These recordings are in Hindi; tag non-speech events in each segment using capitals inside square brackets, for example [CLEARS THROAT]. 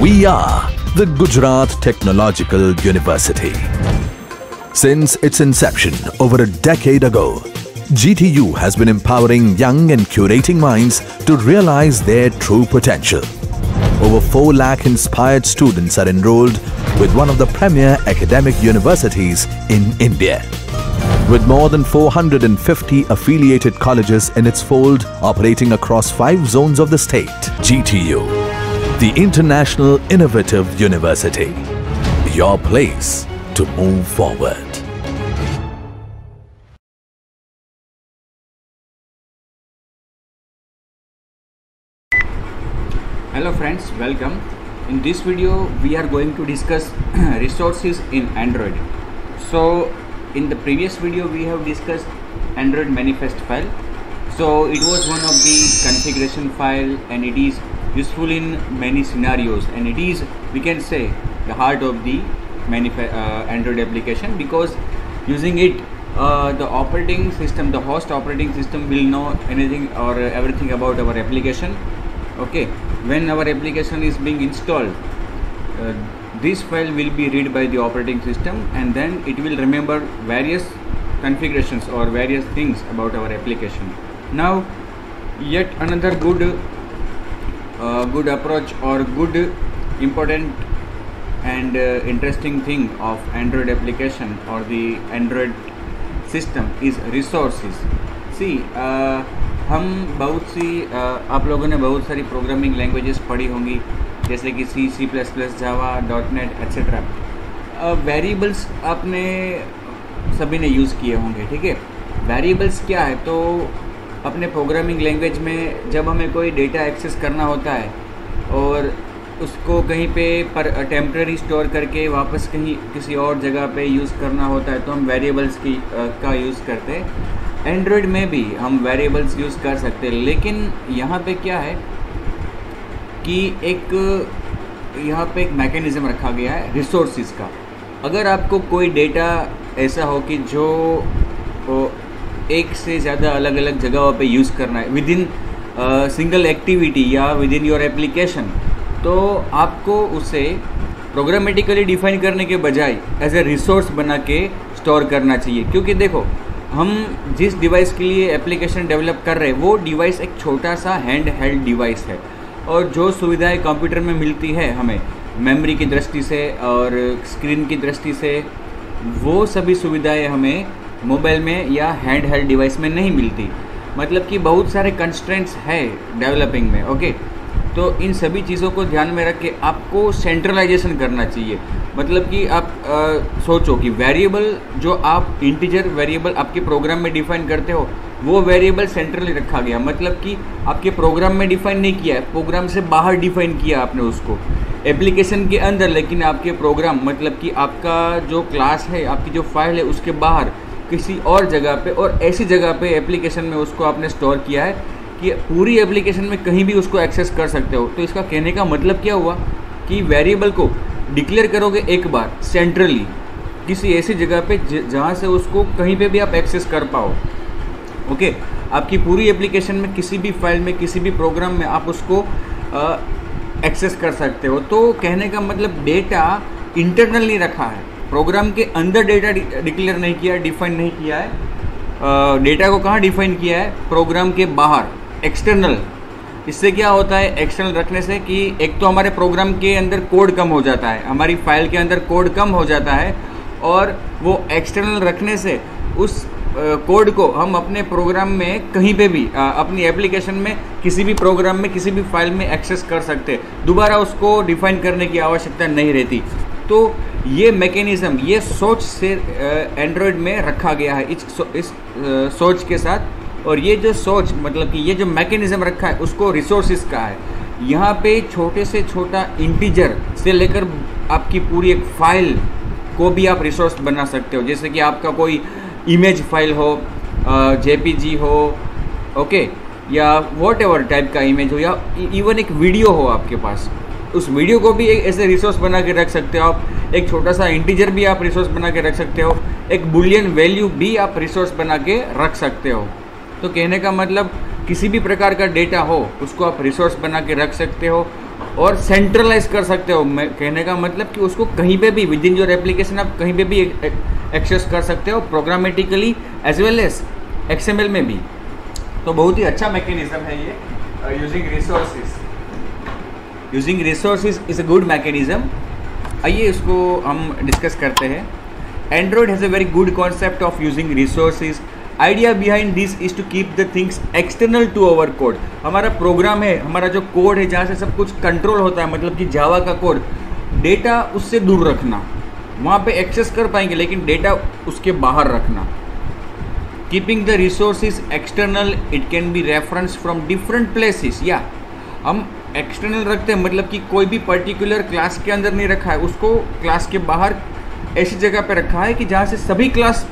We are the Gujarat Technological University. Since its inception over a decade ago, GTU has been empowering young and curating minds to realize their true potential. Over 4 lakh inspired students are enrolled with one of the premier academic universities in India. With more than 450 affiliated colleges in its fold operating across 5 zones of the state, GTU, the International Innovative University, your place to move forward. hello friends welcome. In this video we are going to discuss [CLEARS THROAT] resources in android. So in the previous video we have discussed android manifest file. So it was one of the configuration file and it is useful in many scenarios and it is we can say the heart of the uh, android application because using it uh, the operating system the host operating system will know anything or everything about our application. Okay when our application is being installed uh, this file will be read by the operating system and then it will remember various configurations or various things about our application. Now yet another good good approach और good important and interesting thing of android application और the android system is resources see हम बहुत सी uh, आप लोगों ने बहुत सारी प्रोग्रामिंग लैंग्वेजेस पढ़ी होंगी जैसे कि C C plus plus Java dot net etcetera variables आपने सभी ने यूज़ किए होंगे ठीक है? वेरिएबल्स क्या है? तो अपने प्रोग्रामिंग लैंग्वेज में जब हमें कोई डेटा एक्सेस करना होता है और उसको कहीं पे पर टेम्प्रेरी स्टोर करके वापस कहीं किसी और जगह पे यूज़ करना होता है तो हम वेरिएबल्स की आ, का यूज़ करते हैं। एंड्रॉयड में भी हम वेरिएबल्स यूज़ कर सकते हैं लेकिन यहाँ पे क्या है कि एक यहाँ पे एक मैकेनिज़्म रखा गया है रिसोर्सिस का। अगर आपको कोई डेटा ऐसा हो कि जो एक से ज़्यादा अलग अलग जगहों पे यूज़ करना है। विद इन सिंगल एक्टिविटी या विद इन योर एप्लीकेशन तो आपको उसे प्रोग्रामेटिकली डिफाइन करने के बजाय एज ए रिसोर्स बना के स्टोर करना चाहिए। क्योंकि देखो, हम जिस डिवाइस के लिए एप्लीकेशन डेवलप कर रहे हैं, वो डिवाइस एक छोटा सा हैंड हेल्ड डिवाइस है। और जो सुविधाएँ कंप्यूटर में मिलती है हमें मेमोरी की दृष्टि से और स्क्रीन की दृष्टि से, वो सभी सुविधाएँ हमें मोबाइल में या हैंड हेल्ड डिवाइस में नहीं मिलती। मतलब कि बहुत सारे कंस्ट्रेंट्स है डेवलपिंग में ओके तो इन सभी चीज़ों को ध्यान में रख के आपको सेंट्रलाइजेशन करना चाहिए। मतलब कि आप आ, सोचो कि वेरिएबल जो आप इंटीजर वेरिएबल आपके प्रोग्राम में डिफाइन करते हो वो वेरिएबल सेंट्रली रखा गया। मतलब कि आपके प्रोग्राम में डिफाइन नहीं किया है प्रोग्राम से बाहर डिफाइन किया आपने उसको। एप्लीकेशन के अंदर लेकिन आपके प्रोग्राम मतलब कि आपका जो क्लास है आपकी जो फ़ाइल है उसके बाहर किसी और जगह पे और ऐसी जगह पे एप्लीकेशन में उसको आपने स्टोर किया है कि पूरी एप्लीकेशन में कहीं भी उसको एक्सेस कर सकते हो। तो इसका कहने का मतलब क्या हुआ कि वेरिएबल को डिक्लेयर करोगे एक बार सेंट्रली किसी ऐसी जगह पे जहाँ से उसको कहीं पे भी आप एक्सेस कर पाओ। ओके आपकी पूरी एप्लीकेशन में किसी भी फ़ाइल में, किसी भी प्रोग्राम में आप उसको एक्सेस कर सकते हो। तो कहने का मतलब डेटा इंटरनल नहीं रखा है। प्रोग्राम के अंदर डेटा डिक्लेयर नहीं किया है डिफाइन नहीं किया है। डेटा को कहाँ डिफाइन किया है? प्रोग्राम के बाहर एक्सटर्नल। इससे क्या होता है? एक्सटर्नल रखने से कि एक तो हमारे प्रोग्राम के अंदर कोड कम हो जाता है हमारी फ़ाइल के अंदर कोड कम हो जाता है और वो एक्सटर्नल रखने से उस कोड को हम अपने प्रोग्राम में कहीं पे भी आ, अपनी एप्लीकेशन में किसी भी प्रोग्राम में किसी भी फ़ाइल में एक्सेस कर सकते। दोबारा उसको डिफाइन करने की आवश्यकता नहीं रहती। तो ये मैकेनिज़्म ये सोच से एंड्रॉयड में रखा गया है इस इस सोच के साथ। और ये जो सोच मतलब कि ये जो मैकेनिज़्म रखा है, उसको रिसोर्सिस का है। यहाँ पे छोटे से छोटा इंटीजर से लेकर आपकी पूरी एक फ़ाइल को भी आप रिसोर्स बना सकते हो। जैसे कि आपका कोई इमेज फ़ाइल हो जेपीजी हो ओके या वॉट एवर टाइप का इमेज हो, या इवन एक वीडियो हो आपके पास। उस वीडियो को भी एक ऐसे रिसोर्स बना के रख सकते हो आप। एक छोटा सा इंटीजर भी आप रिसोर्स बना के रख सकते हो। एक बुलियन वैल्यू भी आप रिसोर्स बना के रख सकते हो। तो कहने का मतलब किसी भी प्रकार का डेटा हो, उसको आप रिसोर्स बना के रख सकते हो और सेंट्रलाइज कर सकते हो। मैं, कहने का मतलब कि उसको कहीं पे भी विद इन योर एप्लीकेशन आप कहीं पे भी एक्सेस कर सकते हो programmatically as well as XML में भी। तो बहुत ही अच्छा मैकेनिज्म है ये using resources using resources is a good mechanism आइए इसको हम डिस्कस करते हैं। Android has a very good concept of using resources idea behind this is to keep the things external to our code हमारा प्रोग्राम है, हमारा जो कोड है, जहाँ से सब कुछ कंट्रोल होता है मतलब कि जावा का कोड डेटा उससे दूर रखना। वहाँ पे एक्सेस कर पाएँगे, लेकिन डेटा उसके बाहर रखना। Keeping the resources external it can be reference from different places या हम एक्सटर्नल रखते हैं मतलब कि कोई भी पर्टिकुलर क्लास के अंदर नहीं रखा है, उसको क्लास के बाहर ऐसी जगह पर रखा है कि जहाँ से सभी क्लास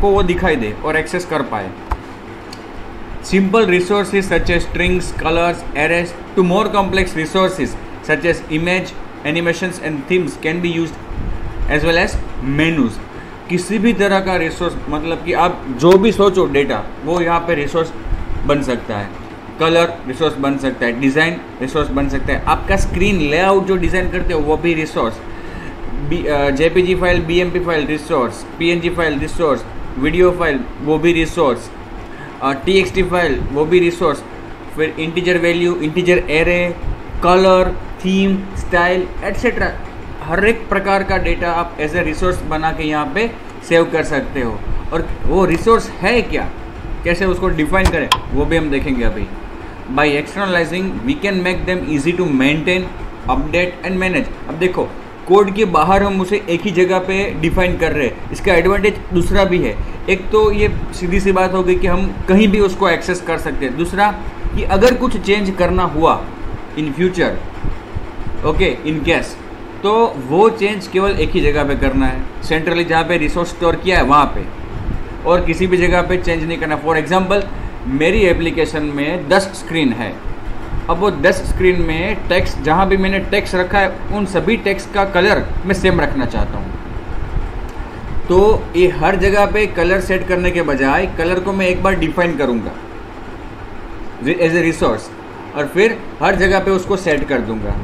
को वो दिखाई दे और एक्सेस कर पाए। Simple resources such as strings colours arrays to more complex resources such as image animations and themes can be use as well as menus किसी भी तरह का रिसोर्स मतलब कि आप जो भी सोचो डेटा वो यहाँ पे रिसोर्स बन सकता है। कलर रिसोर्स बन सकता है डिज़ाइन रिसोर्स बन सकता है। आपका स्क्रीन लेआउट जो डिज़ाइन करते हो, वो भी resource JPG file BMP file resource PNG file resource video file वो भी resource T X T file वो भी रिसोर्स फिर integer value integer array colour theme style etcetera हर एक प्रकार का डेटा आप एज ए रिसोर्स बना के यहाँ पे सेव कर सकते हो। और वो रिसोर्स है क्या? कैसे उसको डिफाइन करें? वो भी हम देखेंगे अभी। By externalizing we can make them easy to maintain update and manage अब देखो कोड के बाहर हम उसे एक ही जगह पे डिफाइन कर रहे हैं। इसका एडवांटेज दूसरा भी है। एक तो ये सीधी सी बात हो गई कि हम कहीं भी उसको एक्सेस कर सकते हैं। दूसरा, कि अगर कुछ चेंज करना हुआ in future okay in case तो वो चेंज केवल एक ही जगह पे करना है। सेंट्रली जहाँ पे रिसोर्स स्टोर किया है, वहाँ पे। और किसी भी जगह पे चेंज नहीं करना। फॉर एग्जांपल मेरी एप्लीकेशन में 10 स्क्रीन है। अब वो 10 स्क्रीन में टेक्स्ट जहाँ भी मैंने टेक्स्ट रखा है, उन सभी टेक्स्ट का कलर मैं सेम रखना चाहता हूँ। तो ये हर जगह पे कलर सेट करने के बजाय कलर को मैं एक बार डिफाइन करूँगा। एज ए रिसोर्स और फिर हर जगह पे उसको सेट कर दूँगा।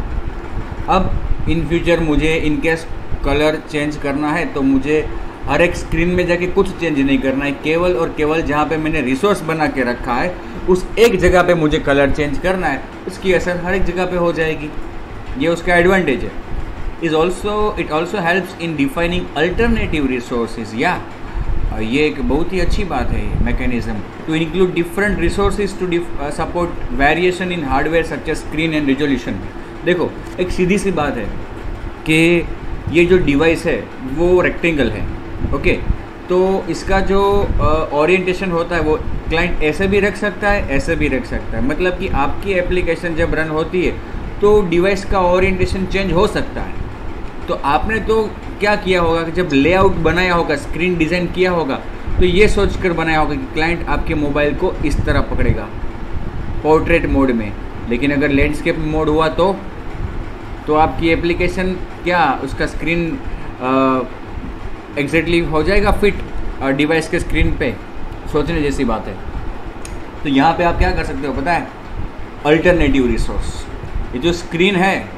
अब इन फ्यूचर मुझे इनकेस कलर चेंज करना है तो मुझे हर एक स्क्रीन में जाके कुछ चेंज नहीं करना है। केवल और केवल जहाँ पे मैंने रिसोर्स बना के रखा है, उस एक जगह पे मुझे कलर चेंज करना है। उसकी असर हर एक जगह पे हो जाएगी। ये उसका एडवांटेज है। Is also it also helps in defining alternative resources या ये एक बहुत ही अच्छी बात है mechanism to include different resources to support variation in hardware such screen and resolution देखो, एक सीधी सी बात है कि ये जो डिवाइस है, वो रेक्टेंगल है। ओके तो इसका जो ओरिएंटेशन होता है, वो क्लाइंट ऐसे भी रख सकता है, ऐसे भी रख सकता है। मतलब कि आपकी एप्लीकेशन जब रन होती है तो डिवाइस का ओरिएंटेशन चेंज हो सकता है। तो आपने तो क्या किया होगा कि जब लेआउट बनाया होगा स्क्रीन डिज़ाइन किया होगा तो ये सोच कर बनाया होगा कि क्लाइंट आपके मोबाइल को इस तरह पकड़ेगा पोर्ट्रेट मोड में। लेकिन अगर लैंडस्केप मोड हुआ तो तो आपकी एप्लीकेशन क्या, उसका स्क्रीन एग्जैक्टली हो जाएगा फिट डिवाइस के स्क्रीन पे, सोचने जैसी बात है। तो यहाँ पे आप क्या कर सकते हो, पता है? अल्टरनेटिव रिसोर्स ये जो स्क्रीन है,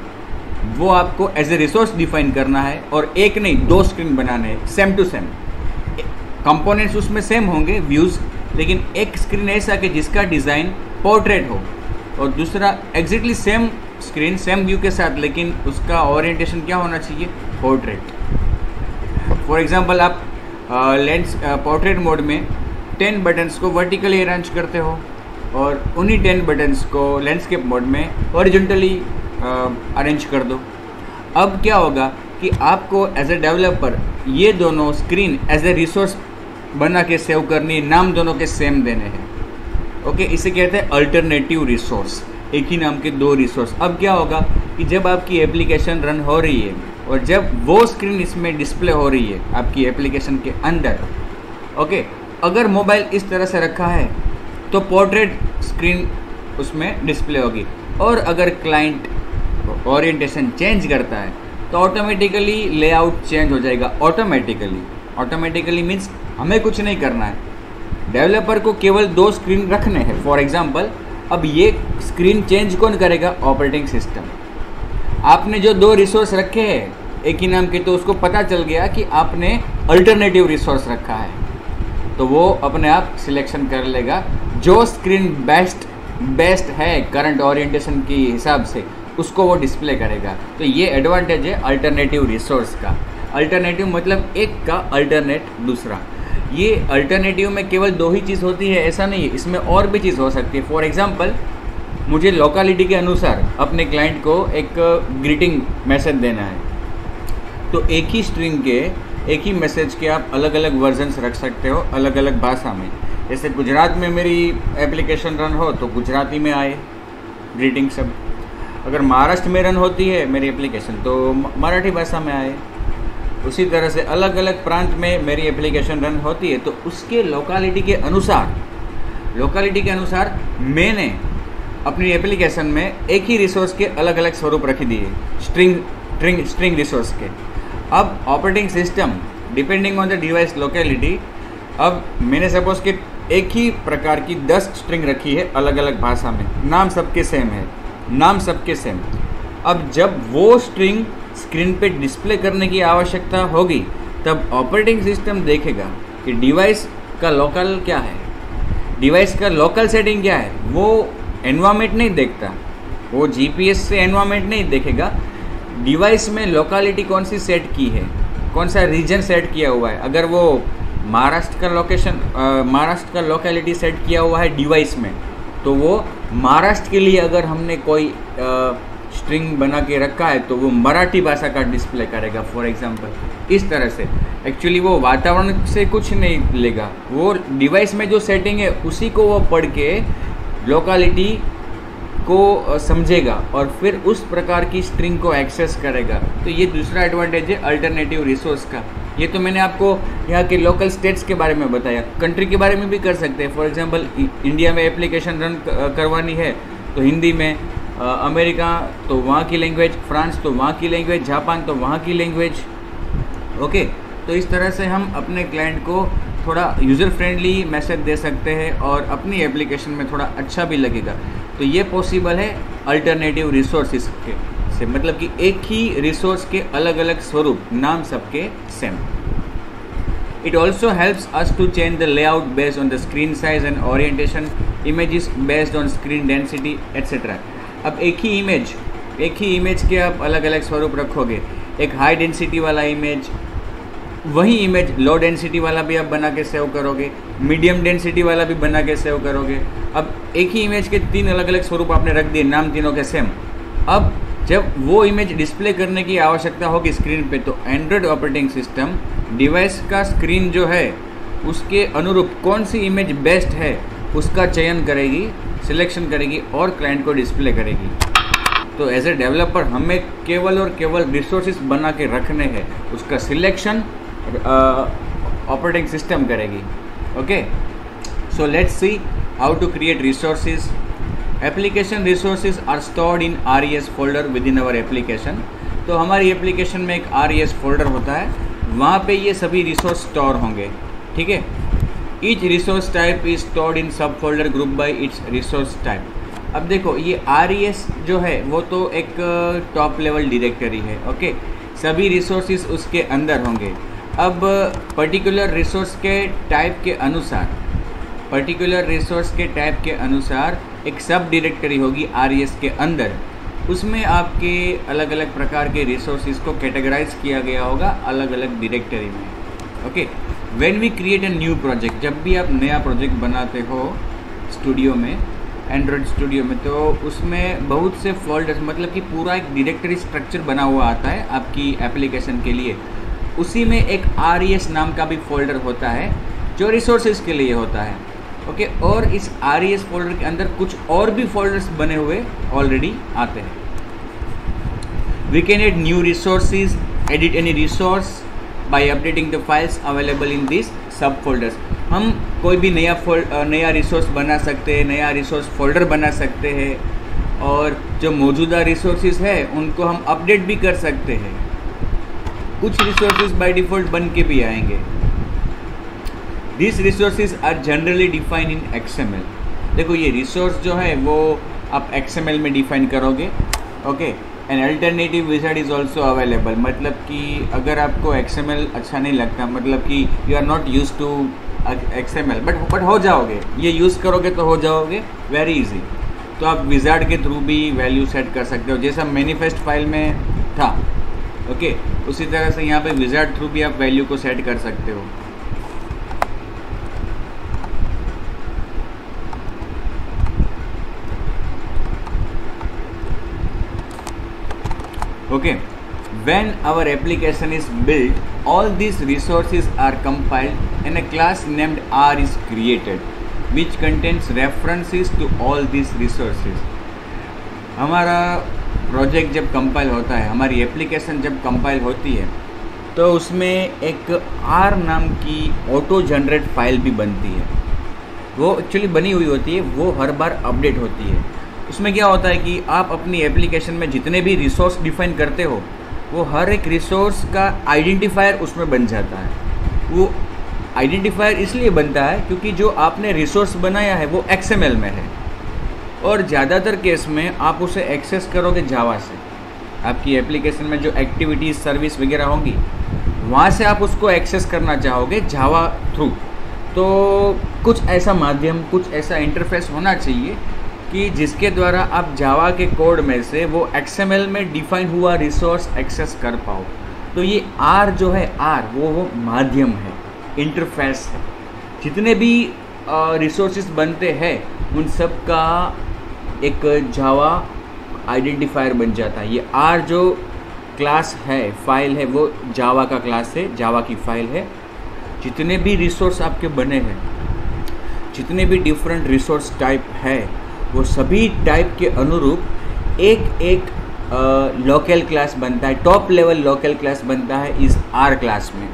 वो आपको एज ए रिसोर्स डिफाइन करना है और एक नहीं, दो स्क्रीन बनाने हैं सेम टू सेम कंपोनेंट्स उसमें सेम होंगे व्यूज़ लेकिन एक स्क्रीन ऐसा कि जिसका डिज़ाइन पोर्ट्रेट हो। और दूसरा exactly same screen same view के साथ, लेकिन उसका ओरिएंटेशन क्या होना चाहिए? पोर्ट्रेट फॉर एग्जांपल आप लेंस पोर्ट्रेट मोड में टेन बटन्स को वर्टिकली अरेंज करते हो और उन्हीं टेन बटन्स को लैंडस्केप मोड में ओरिजेंटली अरेंज कर दो। अब क्या होगा कि आपको एज ए डेवलपर ये दोनों स्क्रीन एज ए रिसोर्स बना के सेव करनी नाम दोनों के सेम देने हैं। ओके okay, इसे कहते हैं अल्टरनेटिव रिसोर्स एक ही नाम के दो रिसोर्स अब क्या होगा कि जब आपकी एप्लीकेशन रन हो रही है और जब वो स्क्रीन इसमें डिस्प्ले हो रही है, आपकी एप्लीकेशन के अंदर ओके अगर मोबाइल इस तरह से रखा है तो पोर्ट्रेट स्क्रीन उसमें डिस्प्ले होगी। और अगर क्लाइंट ओरिएंटेशन चेंज करता है तो ऑटोमेटिकली लेआउट चेंज हो जाएगा ऑटोमेटिकली ऑटोमेटिकली मीन्स हमें कुछ नहीं करना है। डेवलपर को केवल दो स्क्रीन रखने हैं। फॉर एग्ज़ाम्पल अब ये स्क्रीन चेंज कौन करेगा? ऑपरेटिंग सिस्टम आपने जो दो रिसोर्स रखे हैं, एक ही नाम के तो उसको पता चल गया कि आपने अल्टरनेटिव रिसोर्स रखा है। तो वो अपने आप सिलेक्शन कर लेगा। जो स्क्रीन बेस्ट बेस्ट है करंट ओरिएंटेशन की हिसाब से, उसको वो डिस्प्ले करेगा। तो ये एडवांटेज है अल्टरनेटिव रिसोर्स का। अल्टरनेटिव मतलब एक का अल्टरनेट दूसरा। ये अल्टरनेटिव में केवल दो ही चीज़ होती है, ऐसा नहीं है। इसमें और भी चीज़ हो सकती है। फॉर एग्ज़ाम्पल मुझे लोकालिटी के अनुसार अपने क्लाइंट को एक ग्रीटिंग मैसेज देना है। तो एक ही स्ट्रिंग के, एक ही मैसेज के आप अलग अलग वर्जन्स रख सकते हो अलग अलग भाषा में। जैसे गुजरात में मेरी एप्लीकेशन रन हो तो गुजराती में आए ग्रीटिंग सब। अगर महाराष्ट्र में रन होती है मेरी एप्लीकेशन तो मराठी भाषा में आए। उसी तरह से अलग अलग प्रांत में मेरी एप्लीकेशन रन होती है तो उसके लोकालिटी के अनुसार लोकालिटी के अनुसार मैंने अपनी एप्लीकेशन में एक ही रिसोर्स के अलग अलग स्वरूप रख दिए स्ट्रिंग स्ट्रिंग स्ट्रिंग रिसोर्स के। अब operating system depending on the device locality अब मैंने सपोज़ कि एक ही प्रकार की दस स्ट्रिंग रखी है अलग अलग भाषा में। नाम सबके सेम है, नाम सबके सेम अब जब वो स्ट्रिंग स्क्रीन पे डिस्प्ले करने की आवश्यकता होगी, तब ऑपरेटिंग सिस्टम देखेगा कि डिवाइस का लोकल क्या है डिवाइस का लोकल सेटिंग क्या है। वो एनवायरमेंट नहीं देखता। वो जीपीएस से एनवायरमेंट नहीं देखेगा। डिवाइस में लोकालिटी कौन सी सेट की है? कौन सा रीजन सेट किया हुआ है? अगर वो महाराष्ट्र का लोकेशन महाराष्ट्र का लोकेलिटी सेट किया हुआ है डिवाइस में तो वो महाराष्ट्र के लिए अगर हमने कोई स्ट्रिंग बना के रखा है तो वो मराठी भाषा का डिस्प्ले करेगा फॉर एग्जांपल इस तरह से। एक्चुअली वो वातावरण से कुछ नहीं लेगा। वो डिवाइस में जो सेटिंग है, उसी को वो पढ़ के लोकालिटी को समझेगा और फिर उस प्रकार की स्ट्रिंग को एक्सेस करेगा। तो ये दूसरा एडवांटेज है अल्टरनेटिव रिसोर्स का। ये तो मैंने आपको यहाँ के लोकल स्टेट्स के बारे में बताया। कंट्री के बारे में भी कर सकते हैं। फॉर एग्जांपल इंडिया में एप्लीकेशन रन करवानी है तो हिंदी में अमेरिका तो वहाँ की लैंग्वेज फ्रांस तो वहाँ की लैंग्वेज जापान तो वहाँ की लैंग्वेज ओके तो इस तरह से हम अपने क्लाइंट को थोड़ा यूज़र फ्रेंडली मैसेज दे सकते हैं और अपनी एप्लीकेशन में थोड़ा अच्छा भी लगेगा। तो ये पॉसिबल है अल्टरनेटिव रिसोर्सिस के से मतलब कि एक ही रिसोर्स के अलग अलग स्वरूप नाम सबके same It also helps us to change the layout based on the screen size and orientation, images based on screen density, etc. अब एक ही इमेज एक ही इमेज के आप अलग अलग स्वरूप रखोगे। एक हाई डेंसिटी वाला इमेज वही इमेज लो डेंसिटी वाला भी आप बना के सेव करोगे मीडियम डेंसिटी वाला भी बना के सेव करोगे। अब एक ही इमेज के तीन अलग अलग स्वरूप आपने रख दिए, नाम तीनों के सेम अब जब वो इमेज डिस्प्ले करने की आवश्यकता होगी स्क्रीन पे तो एंड्रॉयड ऑपरेटिंग सिस्टम डिवाइस का स्क्रीन जो है, उसके अनुरूप कौन सी इमेज बेस्ट है, उसका चयन करेगी सिलेक्शन करेगी और क्लाइंट को डिस्प्ले करेगी। तो एज ए डेवलपर हमें केवल और केवल रिसोर्सेज बना के रखने हैं। उसका सिलेक्शन ऑपरेटिंग सिस्टम करेगी okay so let's see how to create resources application resources are stored in R E S folder within our application तो हमारी एप्लीकेशन में एक आर ई एस फोल्डर होता है, वहाँ पे ये सभी रिसोर्स स्टोर होंगे, ठीक है? Each resource type is stored in sub folder group by its resource type अब देखो, ये आर ई एस जो है, वो तो एक टॉप लेवल डिरेक्टरी है ओके सभी रिसोर्सेज उसके अंदर होंगे। अब पर्टिकुलर रिसोर्स के टाइप के अनुसार पर्टिकुलर रिसोर्स के टाइप के अनुसार एक सब डायरेक्टरी होगी आर के अंदर। उसमें आपके अलग अलग प्रकार के रिसोर्सेज को कैटेगराइज किया गया होगा अलग अलग डायरेक्टरी में। Okay when we create a new project जब भी आप नया प्रोजेक्ट बनाते हो स्टूडियो में एंड्रॉयड स्टूडियो में तो उसमें बहुत से फोल्डर्स मतलब कि पूरा एक डायरेक्टरी स्ट्रक्चर बना हुआ आता है आपकी एप्लीकेशन के लिए। उसी में एक आर e नाम का भी फोल्डर होता है, जो रिसोर्सेज के लिए होता है। ओके और इस आर e फोल्डर के अंदर कुछ और भी फोल्डर्स बने हुए ऑलरेडी आते हैं। We can add new resources edit any resource by updating the files available in this sub folders हम कोई भी नया नया रिसोर्स बना सकते हैं, नया रिसोर्स फोल्डर बना सकते हैं, और जो मौजूदा रिसोर्सेज है, उनको हम अपडेट भी कर सकते हैं। कुछ रिसोर्सेज बाय डिफ़ॉल्ट बन के भी आएँगे। This resources are generally define in XML देखो, ये रिसोर्स जो है, वो आप एक्सएमएल में डिफाइन करोगे okay an alternative wizard is also available मतलब कि अगर आपको एक्सएमएल अच्छा नहीं लगता मतलब कि you are not use to XML but but हो जाओगे। ये यूज़ करोगे तो हो जाओगे। वेरी इजी तो आप विजार्ड के थ्रू भी वैल्यू सेट कर सकते हो, जैसा मैनिफेस्ट फ़ाइल में था ओके okay? उसी तरह से यहाँ पे विजर्ड थ्रू भी आप वैल्यू को सेट कर सकते हो। Okay when our application is build all this resources are compiled and a class named R is created which contents references to all this resources हमारा प्रोजेक्ट जब कंपाइल होता है, हमारी एप्लीकेशन जब कंपाइल होती है तो उसमें एक आर नाम की ऑटो जनरेट फ़ाइल भी बनती है। वो एक्चुअली बनी हुई होती है, वो हर बार अपडेट होती है। उसमें क्या होता है कि आप अपनी एप्लीकेशन में जितने भी रिसोर्स डिफाइन करते हो, वो हर एक रिसोर्स का आइडेंटिफायर उसमें बन जाता है। वो आइडेंटिफायर इसलिए बनता है क्योंकि जो आपने रिसोर्स बनाया है, वो XML में है। और ज़्यादातर केस में आप उसे एक्सेस करोगे जावा से। आपकी एप्लीकेशन में जो एक्टिविटीज़ सर्विस वगैरह होंगी, वहाँ से आप उसको एक्सेस करना चाहोगे जावा थ्रू तो कुछ ऐसा माध्यम, कुछ ऐसा इंटरफेस होना चाहिए कि जिसके द्वारा आप जावा के कोड में से वो एक्सएमएल में डिफाइन हुआ रिसोर्स एक्सेस कर पाओ। तो ये आर जो है आर वो वो माध्यम है इंटरफेस है। जितने भी रिसोर्सेज बनते हैं, उन सब का एक जावा आइडेंटिफायर बन जाता है। ये आर जो क्लास है फ़ाइल है, वो जावा का क्लास है जावा की फ़ाइल है। जितने भी रिसोर्स आपके बने हैं, जितने भी डिफरेंट रिसोर्स टाइप है, वो सभी टाइप के अनुरूप एक एक लोकल क्लास बनता है। टॉप लेवल लोकल क्लास बनता है इस आर क्लास में।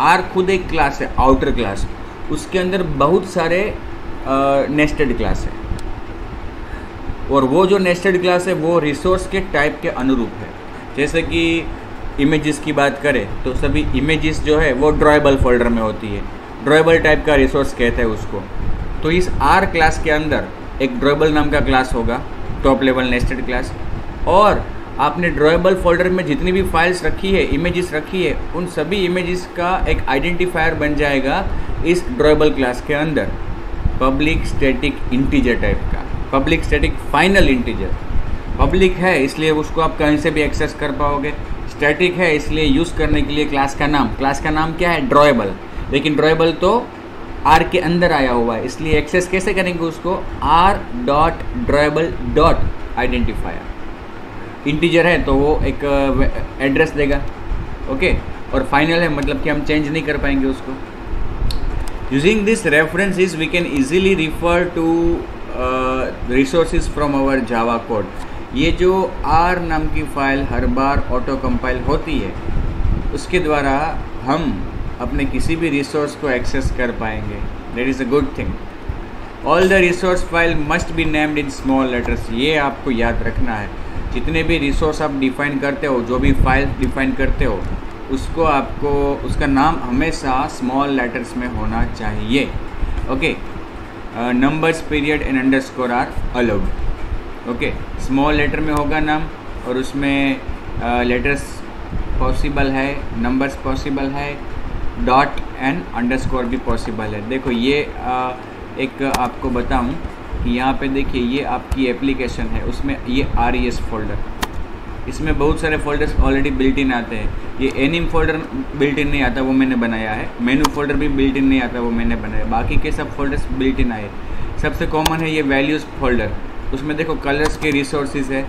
आर खुद एक क्लास है आउटर क्लास उसके अंदर बहुत सारे नेस्टेड क्लास है। और वो जो नेस्टेड क्लास है, वो रिसोर्स के टाइप के अनुरूप है। जैसे कि इमेजेस की बात करें तो सभी इमेजेस जो है, वो ड्रॉयबल फोल्डर में होती है। ड्रॉयबल टाइप का रिसोर्स कहते हैं उसको। तो इस आर क्लास के अंदर एक ड्रॉयबल नाम का क्लास होगा टॉप लेवल नेस्टेड क्लास और आपने ड्रॉयबल फोल्डर में जितनी भी फाइल्स रखी है इमेजेस रखी है, उन सभी इमेजेस का एक आइडेंटिफायर बन जाएगा इस ड्रॉयबल क्लास के अंदर। पब्लिक स्टैटिक इंटीजर टाइप का। Public static final integer public है, इसलिए उसको आप कहीं से भी एक्सेस कर पाओगे। स्टैटिक है, इसलिए यूज़ करने के लिए क्लास का नाम। क्लास का नाम क्या है? ड्रॉयबल लेकिन ड्रॉयबल तो आर के अंदर आया हुआ है, इसलिए एक्सेस कैसे करेंगे उसको? R dot drawable dot identifier integer है तो वो एक एड्रेस देगा। ओके और फाइनल है मतलब कि हम चेंज नहीं कर पाएँगे उसको। Using this references we can easily refer to resources from our Java code ये जो आर नाम की फ़ाइल हर बार ऑटो कंपाइल होती है, उसके द्वारा हम अपने किसी भी रिसोर्स को एक्सेस कर पाएँगे। That is a good thing all the resource file must be named in small letters ये आपको याद रखना है। जितने भी रिसोर्स आप डिफाइन करते हो, जो भी फ़ाइल डिफाइन करते हो, उसको आपको, उसका नाम हमेशा स्मॉल लेटर्स में होना चाहिए। Okay numbers period and underscore are allowed okay small letter में होगा नाम और उसमें लेटर्स uh, पॉसिबल है नंबर्स पॉसिबल है डॉट एंड अंडरस्कोर भी पॉसिबल है. देखो ये आ, एक आपको बताऊँ कि यहाँ पे देखिए ये आपकी एप्लीकेशन है उसमें ये आर फोल्डर इसमें बहुत सारे फोल्डर्स ऑलरेडी बिल्ट इन आते हैं। ये एनिम फोल्डर बिल्ट इन नहीं आता, वो मैंने बनाया है। मेनू फोल्डर भी बिल्ट इन नहीं आता, वो मैंने बनाया बाकी के सब फोल्डर्स बिल्ट इन आए। सबसे कॉमन है ये वैल्यूज़ फोल्डर उसमें देखो कलर्स के रिसोर्सेज है।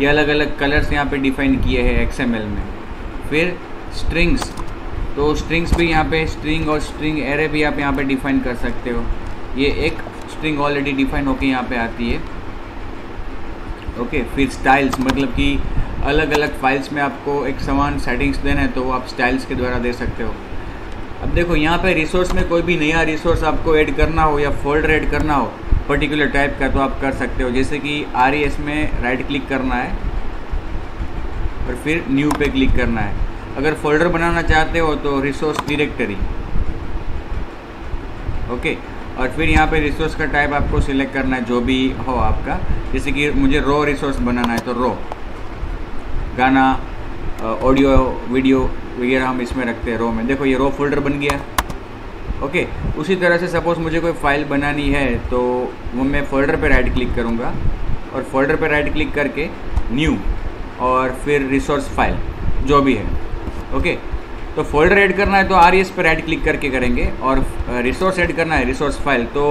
ये अलग अलग कलर्स यहाँ पे डिफाइन किए हैं एक्सएमएल में। फिर स्ट्रिंग्स तो स्ट्रिंग्स भी यहाँ पे स्ट्रिंग और स्ट्रिंग एरे भी आप यहाँ पे डिफाइन कर सकते हो। ये एक स्ट्रिंग ऑलरेडी डिफाइन होके यहाँ पे आती है। ओके फिर स्टाइल्स मतलब कि अलग अलग फाइल्स में आपको एक समान सेटिंग्स देना है तो वो आप स्टाइल्स के द्वारा दे सकते हो। अब देखो, यहाँ पे रिसोर्स में कोई भी नया रिसोर्स आपको ऐड करना हो या फोल्डर ऐड करना हो पर्टिकुलर टाइप का तो आप कर सकते हो। जैसे कि आर e में राइट क्लिक करना है और फिर न्यू पे क्लिक करना है। अगर फोल्डर बनाना चाहते हो तो रिसोर्स डिरेक्टरी ओके और फिर यहाँ पे रिसोर्स का टाइप आपको सिलेक्ट करना है, जो भी हो आपका। जैसे कि मुझे रो रिसोर्स बनाना है तो रो गाना ऑडियो वीडियो वगैरह हम इसमें रखते हैं रो में। देखो, ये रो फोल्डर बन गया। ओके उसी तरह से सपोज़ मुझे कोई फ़ाइल बनानी है तो वो मैं फ़ोल्डर पर राइट क्लिक करूँगा और फोल्डर पर राइट क्लिक करके न्यू और फिर रिसोर्स फ़ाइल जो भी है। ओके तो फोल्डर ऐड करना है तो आर एस पे राइट क्लिक करके करेंगे और रिसोर्स ऐड करना है रिसोर्स फ़ाइल तो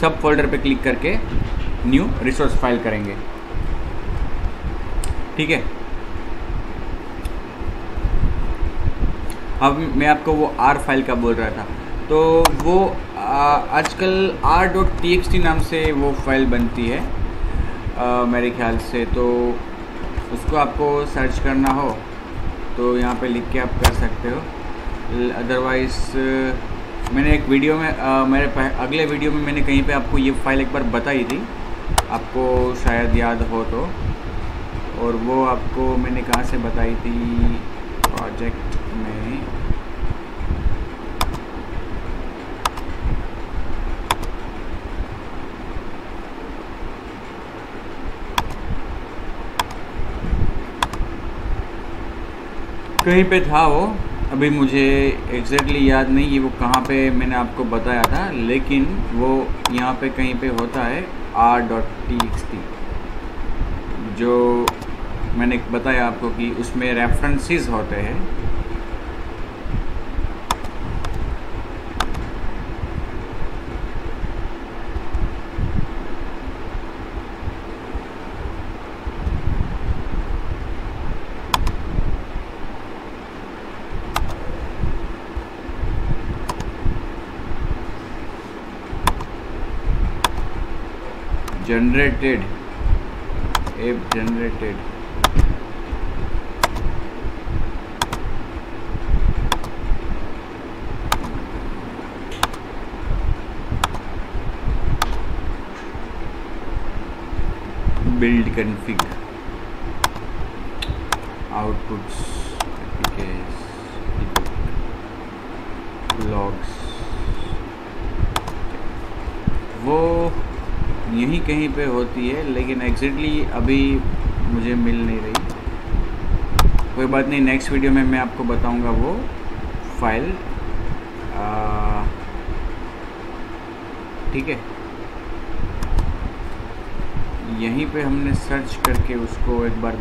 सब फोल्डर पे क्लिक करके न्यू रिसोर्स फ़ाइल करेंगे। ठीक है? अब मैं आपको वो आर फ़ाइल का बोल रहा था। तो वो आजकल R dot T X T नाम से वो फ़ाइल बनती है आ, मेरे ख्याल से। तो उसको आपको सर्च करना हो तो यहाँ पे लिख के आप कर सकते हो। अदरवाइज़ मैंने एक वीडियो में आ, मेरे अगले वीडियो में मैंने कहीं पे आपको ये फ़ाइल एक बार बताई थी। आपको शायद याद हो तो। और वो आपको मैंने कहाँ से बताई थी? प्रोजेक्ट में कहीं पे था वो? अभी मुझे एग्जैक्टली याद नहीं कि वो कहाँ पे मैंने आपको बताया था, लेकिन वो यहाँ पे कहीं पे होता है R dot T X T जो मैंने बताया आपको कि उसमें रेफरेंसेस होते हैं। Generated app generated build config outputs logs वो यहीं कहीं पे होती है, लेकिन एग्जैक्टली अभी मुझे मिल नहीं रही। कोई बात नहीं नेक्स्ट वीडियो में मैं आपको बताऊँगा वो फ़ाइल ठीक है। यहीं पे हमने सर्च करके उसको एक बार